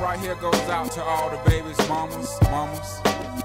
Right here goes out to all the babies, mamas, mamas.